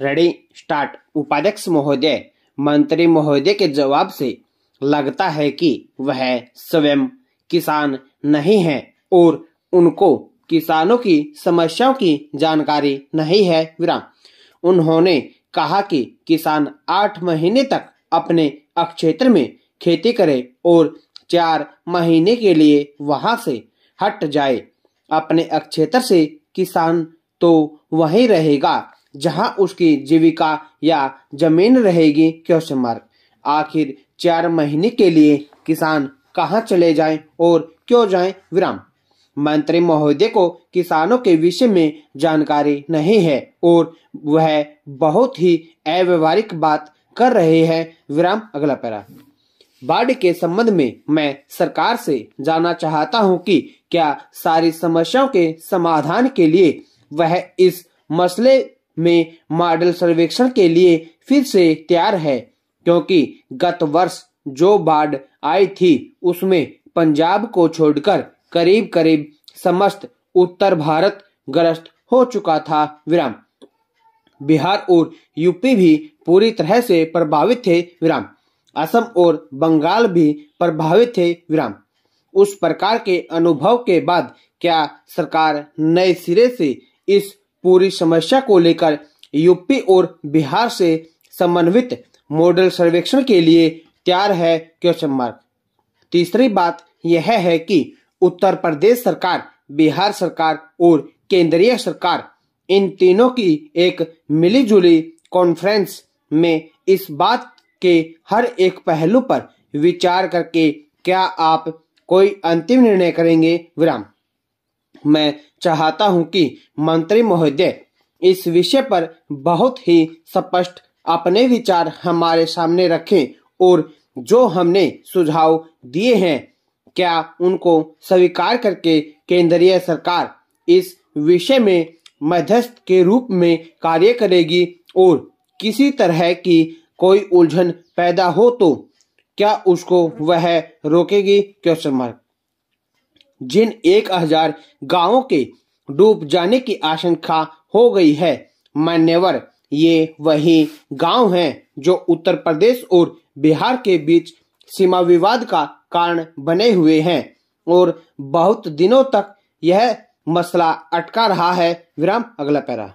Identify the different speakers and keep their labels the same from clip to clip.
Speaker 1: Ready start उपाध्यक्ष महोदय, मंत्री महोदय के जवाब से लगता है कि वह स्वयं किसान नहीं है और उनको किसानों की समस्याओं की जानकारी नहीं है। विराम। उन्होंने कहा कि किसान आठ महीने तक अपने अक्षेत्र में खेती करे और चार महीने के लिए वहाँ से हट जाए। अपने अक्षेत्र से किसान तो वहीं रहेगा। जहाँ उसकी जीविका या ज़मीन रहेगी क्वेश्चन मार्क आखिर चार महीने के लिए किसान कहाँ चले जाएँ और क्यों जाएँ विराम? मंत्री महोदय को किसानों के विषय में जानकारी नहीं है और वह बहुत ही अव्यवहारिक बात कर रहे हैं। विराम, अगला पैरा। बाढ़ के संबंध में मैं सरकार से जानना चाहता हूँ कि क्या सारी समस्याओं के समाधान के लिए वह इस मसले में मॉडल सर्वेक्षण के लिए फिर से तैयार है, क्योंकि गत वर्ष जो बाढ़ आई थी, उसमें पंजाब को छोड़कर करीब करीब समस्त उत्तर भारत ग्रस्त हो चुका था विराम। बिहार और यूपी भी पूरी तरह से प्रभावित थे विराम। असम और बंगाल भी प्रभावित थे विराम। उस प्रकार के अनुभव के बाद क्या सरकार नए सिरे से इस पूरी समस्या को लेकर यूपी और बिहार से समन्वित मॉडल सर्वेक्षण के लिए तैयार है क्वेश्चन मार्क तीसरी बात यह है कि उत्तर प्रदेश सरकार, बिहार सरकार और केंद्रीय सरकार, इन तीनों की एक मिलीजुली कॉन्फ्रेंस में इस बात के हर एक पहलू पर विचार करके क्या आप कोई अंतिम निर्णय करेंगे? विराम। मैं चाहता हूँ कि मंत्री महोदय इस विषय पर बहुत ही स्पष्ट अपने विचार हमारे सामने रखें और जो हमने सुझाव दिए हैं, क्या उनको स्वीकार करके केंद्रीय सरकार इस विषय में मध्यस्थ के रूप में कार्य करेगी और किसी तरह की कोई उलझन पैदा हो तो क्या उसको वह रोकेगी? Question mark. जिन एक हज़ार गाँवों के डूब जाने की आशंका हो गई है, मान्यवर, ये वही गाँव हैं जो उत्तर प्रदेश और बिहार के बीच सीमा विवाद का कारण बने हुए हैं और बहुत दिनों तक यह मसला अटका रहा है। विराम, अगला पैरा।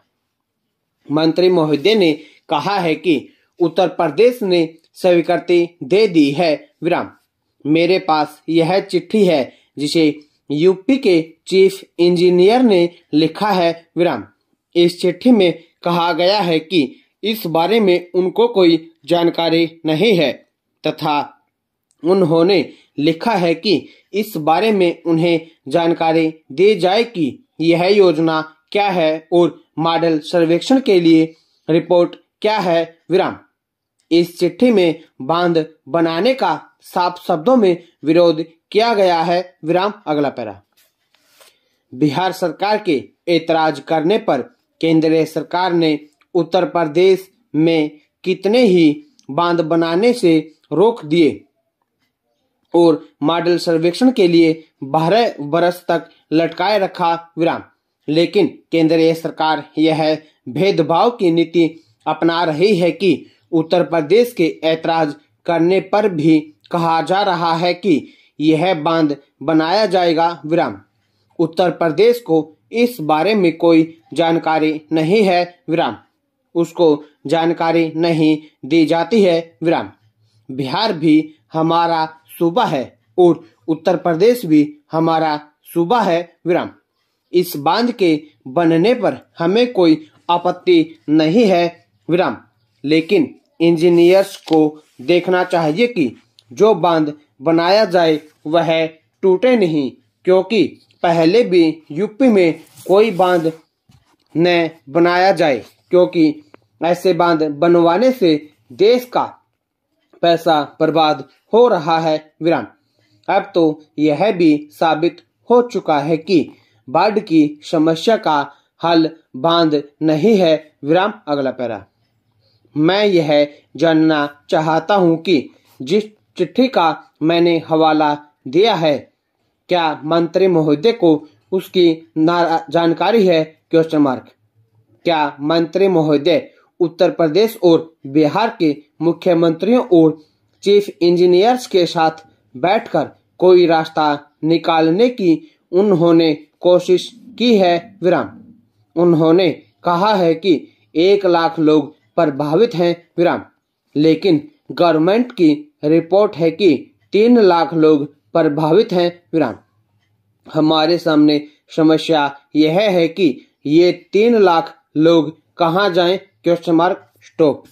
Speaker 1: मंत्री महोदय ने कहा है कि उत्तर प्रदेश ने स्वीकृति दे दी है। विराम, मेरे पास यह चिट्ठी है जिसे यूपी के चीफ इंजीनियर ने लिखा है विराम। इस चिट्ठी में कहा गया है कि इस बारे में उनको कोई जानकारी नहीं है, तथा उन्होंने लिखा है कि इस बारे में उन्हें जानकारी दी जाए कि यह योजना क्या है और मॉडल सर्वेक्षण के लिए रिपोर्ट क्या है। विराम। इस चिट्ठी में बाँध बनाने का साफ़ शब्दों में विरोध किया गया है। विराम, अगला पैरा। बिहार सरकार के ऐतराज करने पर केंद्रीय सरकार ने उत्तर प्रदेश में कितने ही बाँध बनाने से रोक दिए और मॉडल सर्वेक्षण के लिए बारह बरस तक लटकाए रखा विराम। लेकिन केंद्रीय सरकार यह भेदभाव की नीति अपना रही है कि उत्तर प्रदेश के ऐतराज करने पर भी कहा जा रहा है कि यह बाँध बनाया जाएगा विराम। उत्तर प्रदेश को इस बारे में कोई जानकारी नहीं है विराम। उसको जानकारी नहीं दी जाती है विराम। बिहार भी हमारा सूबा है और उत्तर प्रदेश भी हमारा सूबा है विराम। इस बाँध के बनने पर हमें कोई आपत्ति नहीं है विराम। लेकिन इंजीनियर्स को देखना चाहिए कि जो बाँध बनाया जाए, वह टूटे नहीं, क्योंकि पहले भी यूपी में कोई बाँध न बनाया जाए, क्योंकि ऐसे बाँध बनवाने से देश का पैसा बर्बाद हो रहा है विराम अब तो यह भी साबित हो चुका है कि बाढ़ की समस्या का हल बाँध नहीं है विराम अगला पैरा। मैं यह जानना चाहता हूँ कि जिस चिट्ठी का मैंने हवाला दिया है। क्या मंत्री महोदय को उसकी जानकारी है क्वेश्चन मार्क क्या मंत्री महोदय उत्तर प्रदेश और बिहार के मुख्यमंत्रियों और चीफ इंजीनियर्स के साथ बैठकर कोई रास्ता निकालने की उन्होंने कोशिश की है? विराम। उन्होंने कहा है कि एक लाख लोग प्रभावित हैं, विराम। लेकिन गवर्नमेंट की रिपोर्ट है कि तीन लाख लोग प्रभावित हैं विराम हमारे सामने समस्या यह है कि ये तीन लाख लोग कहाँ जाएँ? Question mark stop